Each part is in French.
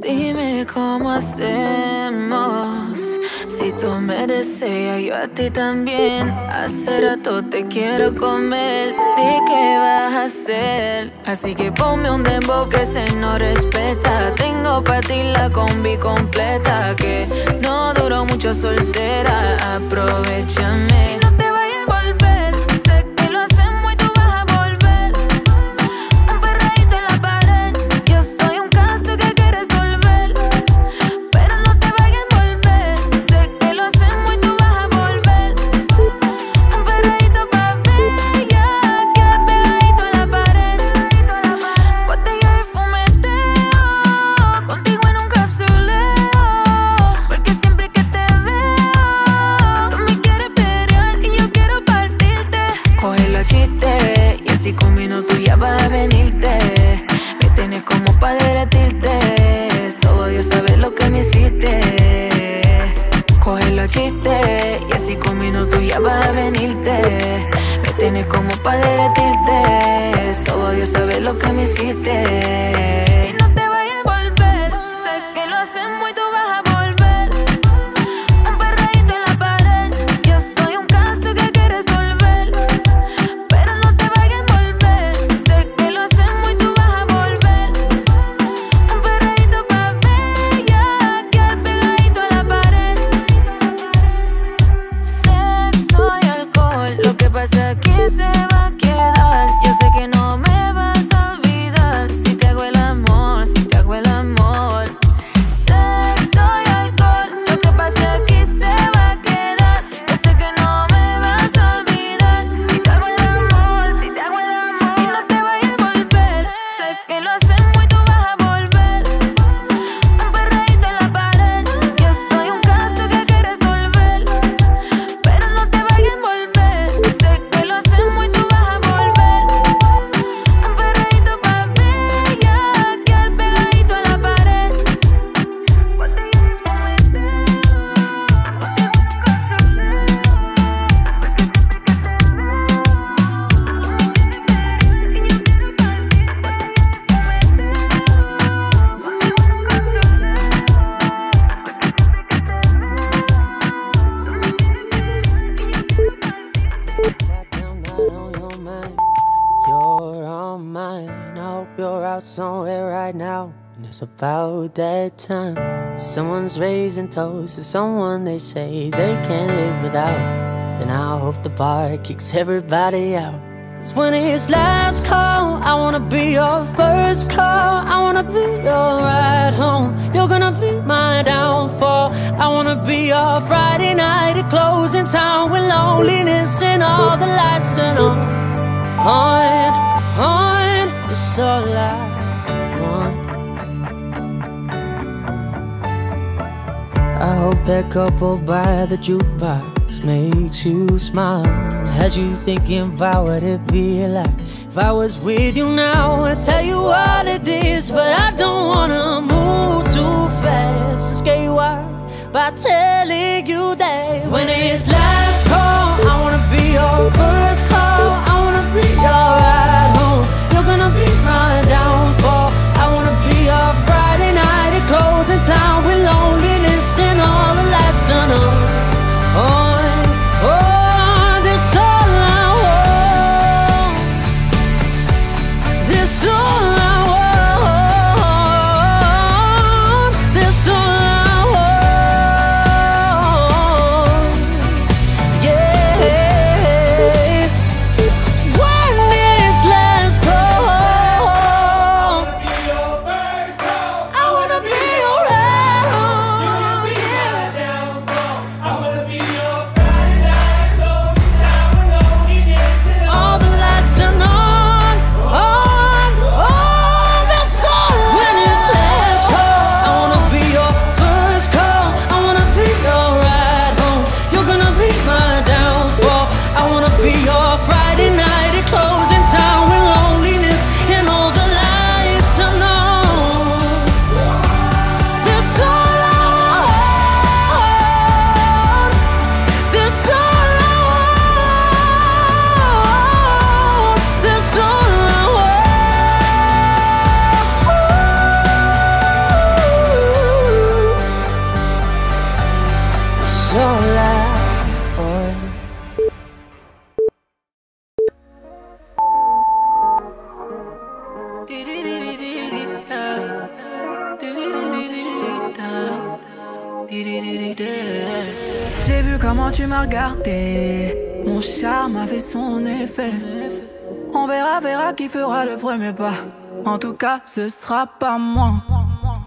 Dime cómo hacemos. Si tú me deseas, yo a ti también. Hace rato te quiero comer. Di qué vas a hacer. Así que ponme un dembow que se no respeta. Tengo para ti la combi completa. Que no duró mucho soltera. Aprovechame. prevenirte. Me tienes como para derretirte. Solo Dios sabe lo que me hiciste. It's about that time. Someone's raising toast to someone they say they can't live without. Then I hope the bar kicks everybody out. Cause when it's last call, I wanna be your first call. I wanna be your ride home. You're gonna be my downfall. I wanna be your Friday night at closing time with loneliness and all the lights turn. On, on, that couple by the jukebox makes you smile. Has you thinking about what it'd be like? If I was with you now, I'd tell you what it is But I don't wanna move too fast. Scare you by telling you that When it's last m'as regardé. Mon charme a fait son effet. On verra, verra qui fera le premier pas. En tout cas, ce sera pas moi.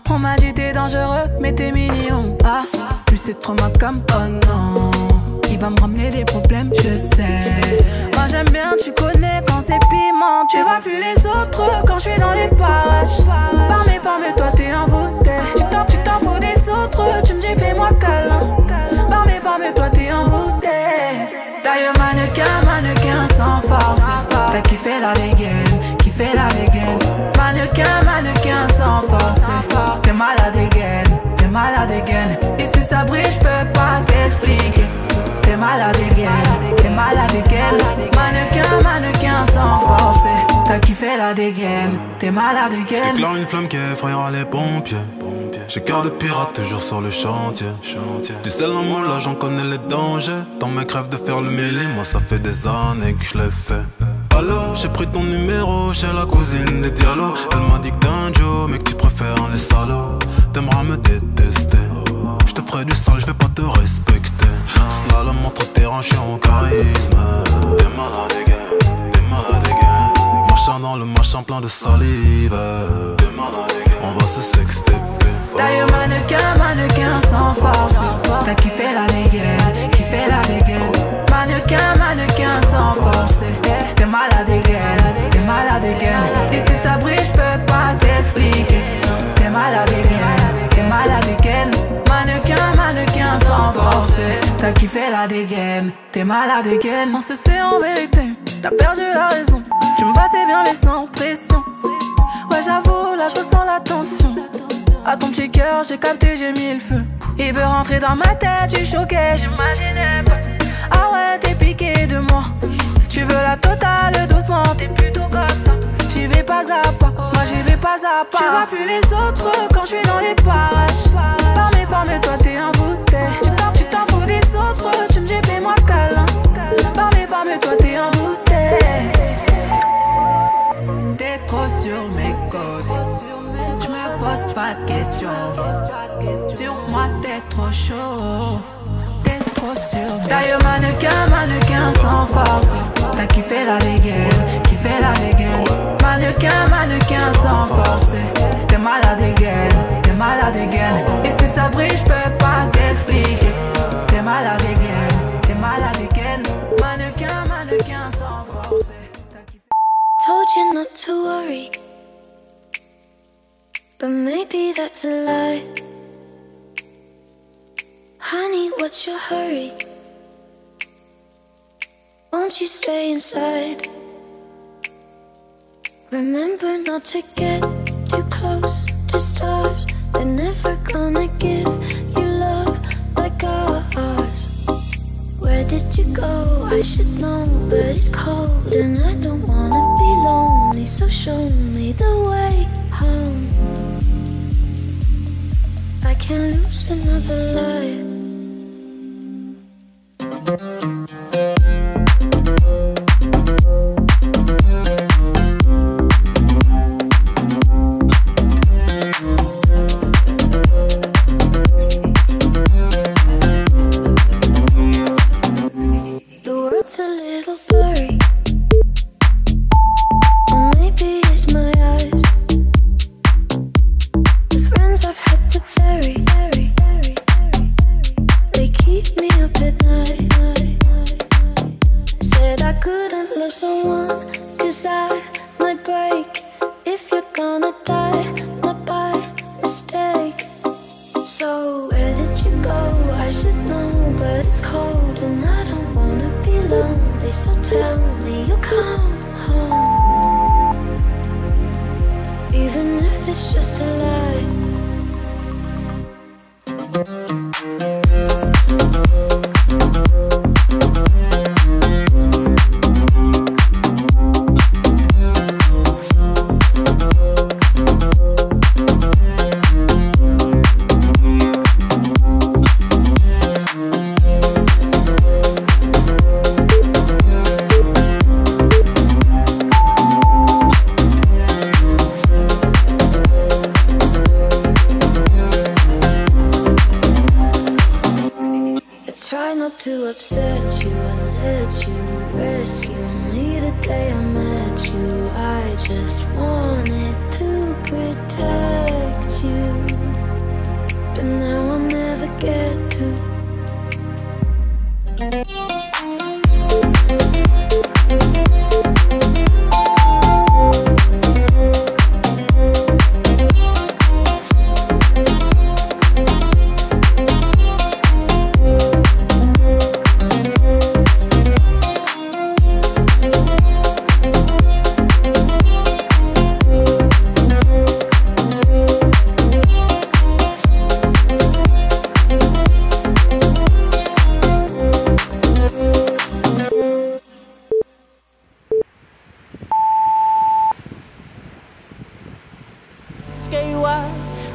On m'a dit t'es dangereux, mais t'es mignon. Ah, plus c'est trop ma comme oh non. Il va me ramener des problèmes, je sais. Moi j'aime bien, tu connais quand c'est piment. Tu vois plus les autres quand je suis dans les parages. Par mes formes, toi t'es envoûté. Tu t'en, tu t'en fous des autres, tu me dis fais-moi câlin. Sans force. T'as kiffé la dégaine, kiffé la dégaine. Mannequin, mannequin sans force. T'es malade again, t'es malade again. Et si ça brille, je peux pas t'expliquer. T'es malade again, t'es malade again. Mannequin, mannequin sans force. T'as kiffé la dégaine, t'es malade again. J'éclaire une flamme qui effrayera les pompiers. J'ai cœur de pirate toujours sur le chantier. Du sel en moi là j'en connais les dangers. Tant mes crèves de faire le mêlé, moi ça fait des années que je l'ai fait. Alors j'ai pris ton numéro chez la cousine des dialogues. Elle m'a dit que t'es un Joe, mais que tu préfères les salauds. T'aimeras me détester. Je te ferai du sale, je vais pas te respecter. Slalom entre terrain, je en charisme. T'es malade, gars, t'es malade, gars. Marchant dans le machin plein de salive. T'es. On va se sexter. D'ailleurs mannequin, mannequin sans force. T'as kiffé la dégaine, kiffé la dégaine. Mannequin, mannequin sans force. T'es malade again, t'es malade again Et si ça brille, j'peux pas t'expliquer. T'es malade again, t'es malade again Mannequin, mannequin sans force. T'as kiffé la dégaine, t'es malade again On se sait en vérité, t'as perdu la raison. Je me passais bien mais sans pression. Ouais j'avoue, là je ressens la tension à ton petit cœur, j'ai capté, j'ai mis le feu. Il veut rentrer dans ma tête, suis choqué, j'imaginais pas. Ah ouais, t'es piqué de moi. Tu veux la totale doucement, t'es plutôt comme ça. J'y vais pas à pas, moi j'y vais pas à pas. Tu vois plus les autres quand je suis dans les parages. Trop. T'es trop sûr. D'ailleurs, mannequin, mannequin sans force. T'as kiffé la dégaine, kiffé la dégaine. Mannequin, mannequin sans force. T'es malade again, t'es malade again. Et si ça brille, j'peux pas t'expliquer. T'es malade t'es malade. Mannequin, mannequin sans force. Told you not to worry. But maybe that's a lie Honey, what's your hurry? Won't you stay inside? Remember not to get too close to stars They're never gonna give you love like ours Where did you go? I should know, but it's cold And I don't wanna be lonely So show me the way home I can't lose another life I couldn't love someone Cause I might break. If you're gonna die Not by mistake. So where did you go? I should know But it's cold and I don't wanna be lonely. So tell me you'll come home. Even if it's just a lie. Get to.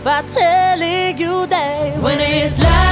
By telling you that when it's light